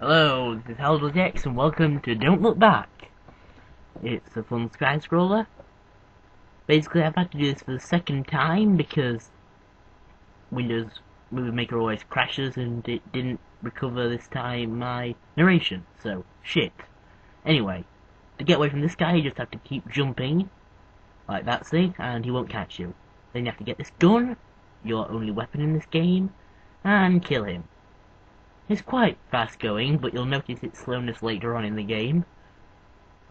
Hello, this is Haldor X and welcome to Don't Look Back. It's a fun side scroller. Basically, I've had to do this for the second time because Windows Movie Maker always crashes and it didn't recover this time my narration, so shit. Anyway, to get away from this guy, you just have to keep jumping, like that, see, and he won't catch you. Then you have to get this gun, your only weapon in this game, and kill him. It's quite fast going, but you'll notice its slowness later on in the game.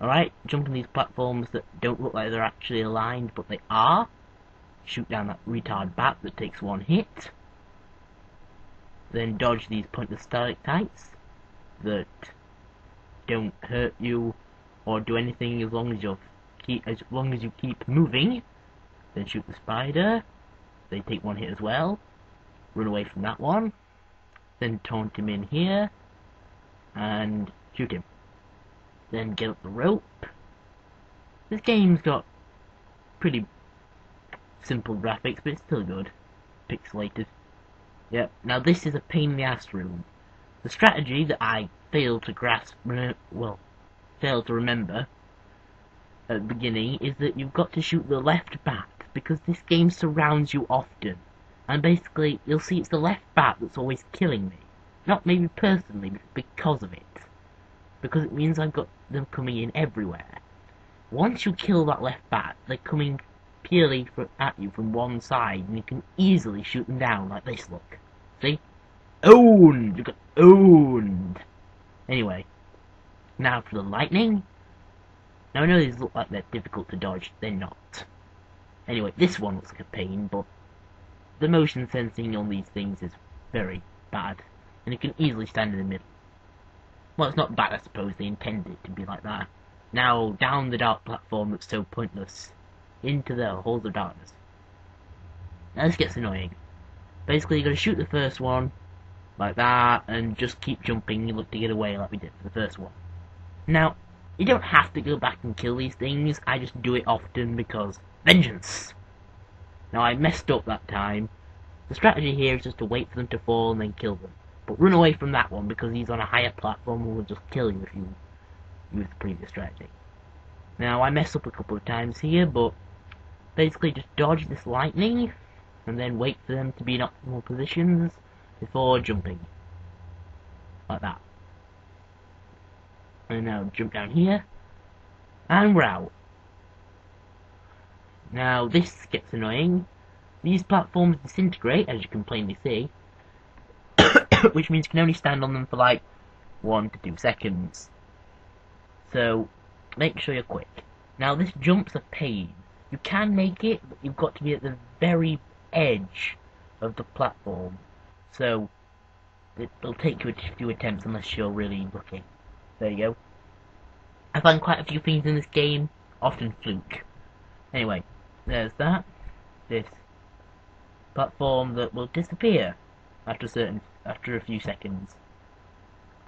Alright, jump on these platforms that don't look like they're actually aligned, but they are. Shoot down that retard bat that takes one hit. Then dodge these pointless stalactites that don't hurt you or do anything as long as you keep as long as you keep moving. Then shoot the spider. They take one hit as well. Run away from that one then taunt him in here, and shoot him. Then get up the rope. This game's got pretty simple graphics, but it's still good. Pixelated. Yep, now this is a pain in the ass room. The strategy that I failed to grasp, well, failed to remember at the beginning is that you've got to shoot the left back because this game surrounds you often. And basically, you'll see it's the left bat that's always killing me. Not maybe personally, but because of it. Because it means I've got them coming in everywhere. Once you kill that left bat, they're coming purely for, at you from one side, and you can easily shoot them down like this, look. See? Owned! You got owned! Anyway, now for the lightning. Now I know these look like they're difficult to dodge, they're not. Anyway, this one looks like a pain, but the motion sensing on these things is very bad, and it can easily stand in the middle. Well, it's not bad, I suppose, they intended it to be like that. Now, down the dark platform that's so pointless, into the halls of darkness. Now this gets annoying. Basically, you gotta shoot the first one, like that, and just keep jumping, you look to get away like we did for the first one. Now, you don't have to go back and kill these things, I just do it often because vengeance! Now I messed up that time. The strategy here is just to wait for them to fall and then kill them. But run away from that one because he's on a higher platform and will just kill you if you use the previous strategy. Now I mess up a couple of times here, but basically just dodge this lightning and then wait for them to be in optimal positions before jumping. Like that. And now jump down here, and we're out. Now this gets annoying. These platforms disintegrate, as you can plainly see, which means you can only stand on them for like one to two seconds. So make sure you're quick. Now this jump's a pain. You can make it, but you've got to be at the very edge of the platform. So it'll take you a few attempts unless you're really lucky. There you go. I find quite a few things in this game, often fluke. Anyway, there's that. This platform that will disappear after certain after a few seconds.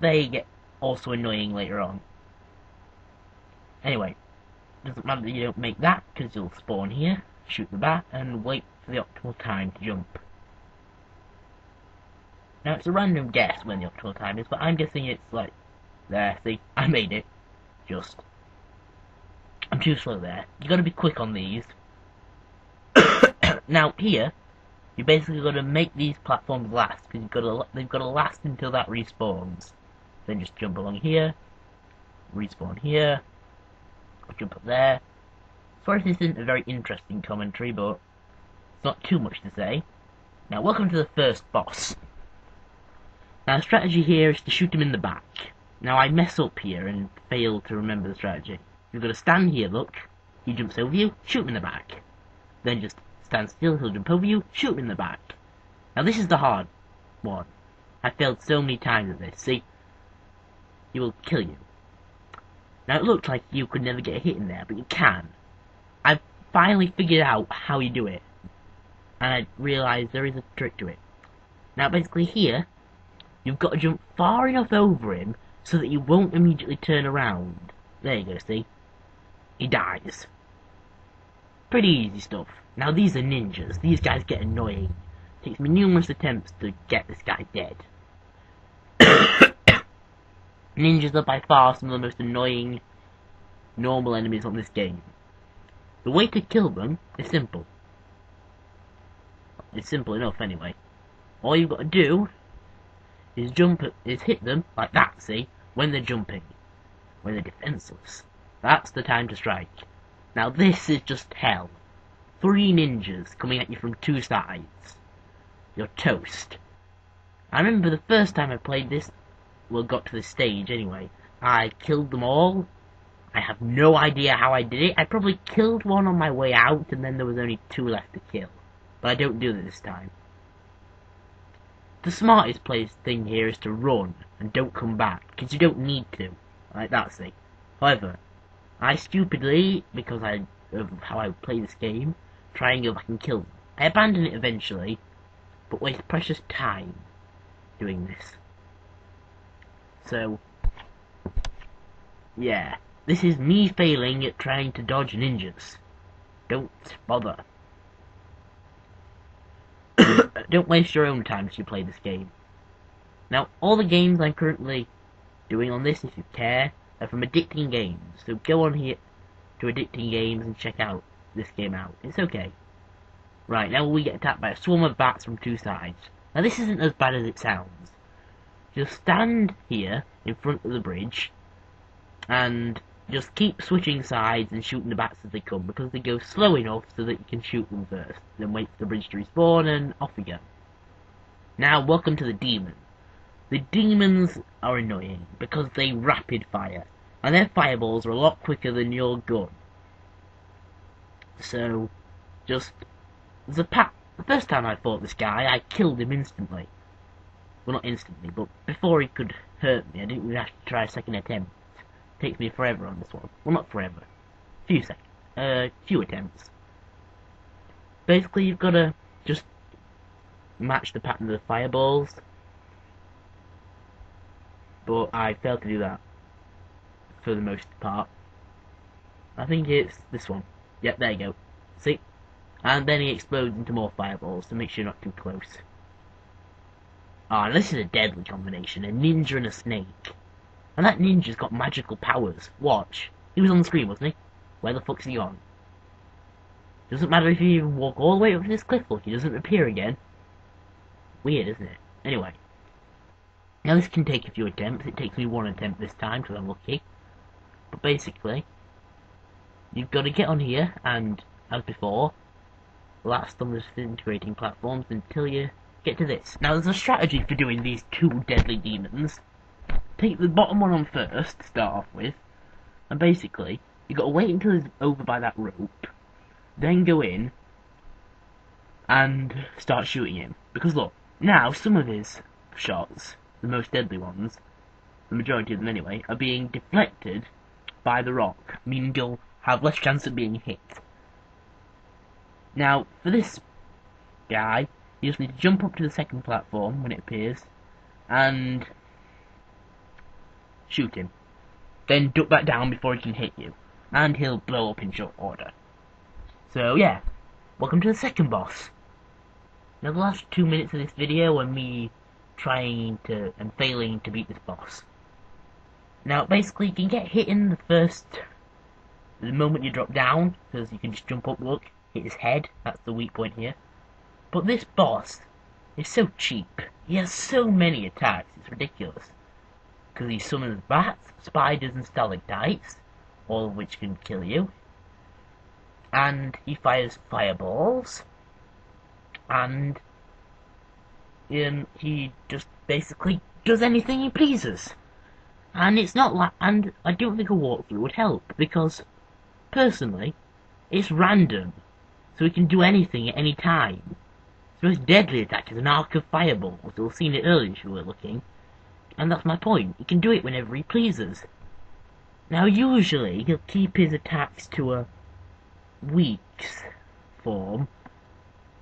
they get also annoying later on. Anyway, doesn't matter that you don't make that because you'll spawn here, shoot the bat, and wait for the optimal time to jump. Now it's a random guess when the optimal time is, but I'm guessing it's like there. See, I made it. Just I'm too slow there. You gotta be quick on these. Now here, you basically got to make these platforms last because you've got to they've got to last until that respawns. Then just jump along here, respawn here, jump up there. Sorry this isn't a very interesting commentary, but it's not too much to say. Now welcome to the first boss. Now the strategy here is to shoot him in the back. Now I mess up here and fail to remember the strategy. You've got to stand here, look. He jumps over you, shoot him in the back. Then just stand still, he'll over you, shoot him in the back. Now this is the hard one. I failed so many times at this, see? He will kill you. Now it looks like you could never get a hit in there, but you can. I've finally figured out how you do it. And I realised there is a trick to it. Now basically here, you've got to jump far enough over him so that you won't immediately turn around. There you go, see? he dies. Pretty easy stuff. Now these are ninjas. These guys get annoying. Takes me numerous attempts to get this guy dead. Ninjas are by far some of the most annoying normal enemies on this game. The way to kill them is simple. It's simple enough anyway. All you've got to do is jump, is hit them like that, see, when they're jumping, when they're defenseless. That's the time to strike. Now this is just hell. Three ninjas coming at you from two sides. You're toast. I remember the first time I played this, well got to this stage anyway, I killed them all. I have no idea how I did it. I probably killed one on my way out and then there was only two left to kill. But I don't do it this time. The smartest place thing here is to run and don't come back, because you don't need to. Like that's it. However, I stupidly, because I of how I play this game, try and go back and kill them. I abandon it eventually, but waste precious time doing this. So, yeah, this is me failing at trying to dodge ninjas. Don't bother. Don't waste your own time as you play this game. Now, all the games I'm currently doing on this, if you care, are from Addicting Games. So go on here to Addicting Games and check out this game out. It's okay. Right, now we get attacked by a swarm of bats from two sides. Now this isn't as bad as it sounds. Just stand here in front of the bridge and just keep switching sides and shooting the bats as they come because they go slow enough so that you can shoot them first. Then wait for the bridge to respawn and off go. Now, welcome to the demon. The demons are annoying because they rapid fire and their fireballs are a lot quicker than your gun. So, just the pa the first time I fought this guy, I killed him instantly. Well, not instantly, but before he could hurt me, I didn't even have to try a second attempt. Takes me forever on this one. Well, not forever. A Few seconds. Uh, few attempts. Basically, you've got to just match the pattern of the fireballs. But I failed to do that. For the most part. I think it's this one. Yep, there you go. See? And then he explodes into more fireballs to make sure you're not too close. Ah, oh, this is a deadly combination. A ninja and a snake. And that ninja's got magical powers. Watch. He was on the screen, wasn't he? Where the fuck's he gone? Doesn't matter if you even walk all the way up to this cliff, look, he doesn't appear again. Weird, isn't it? Anyway. Now this can take a few attempts. It takes me one attempt this time, because I'm lucky. But basically, you've got to get on here, and, as before, last on the disintegrating platforms until you get to this. Now there's a strategy for doing these two deadly demons take the bottom one on first to start off with, and basically, you've got to wait until he's over by that rope, then go in and start shooting him. Because look, now some of his shots, the most deadly ones, the majority of them anyway, are being deflected by the rock, meaning you'll have less chance of being hit. Now, for this guy, you just need to jump up to the second platform when it appears, and shoot him. Then duck back down before he can hit you, and he'll blow up in short order. So yeah, welcome to the second boss. Now the last two minutes of this video are me trying to and failing to beat this boss. Now basically you can get hit in the first the moment you drop down, because you can just jump up, look, hit his head, that's the weak point here. But this boss is so cheap. He has so many attacks, it's ridiculous because he summons bats, spiders, and stalactites, all of which can kill you. And he fires fireballs, and he just basically does anything he pleases. And it's not like, and I don't think a walkthrough would help, because, personally, it's random, so he can do anything at any time. The most deadly attack is an arc of fireballs, you'll have seen it earlier if you were looking. And that's my point. He can do it whenever he pleases. Now, usually, he'll keep his attacks to a weak's form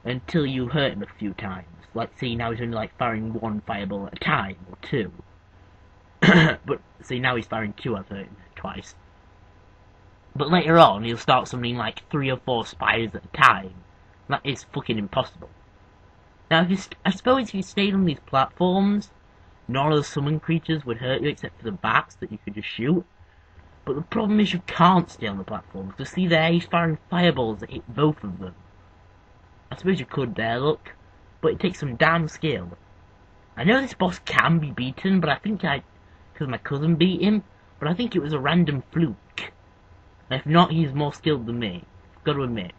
until you hurt him a few times. Like, see, now he's only, like, firing one fireball at a time, or two. but, see, now he's firing two, I've hurt him twice. But later on, he'll start summoning, like, three or four spiders at a time. That is fucking impossible. Now, if you I suppose if you stayed on these platforms, none of the summon creatures would hurt you except for the bats that you could just shoot. But the problem is you can't stay on the platforms, because see there, he's firing fireballs that hit both of them. I suppose you could there, look, but it takes some damn skill. I know this boss can be beaten, but I think I, because my cousin beat him, but I think it was a random fluke. If not, he's more skilled than me. Got to admit.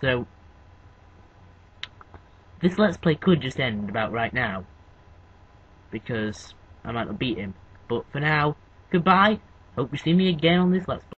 So, this Let's Play could just end about right now. Because I might not beat him. But for now, goodbye. Hope you see me again on this Let's Play.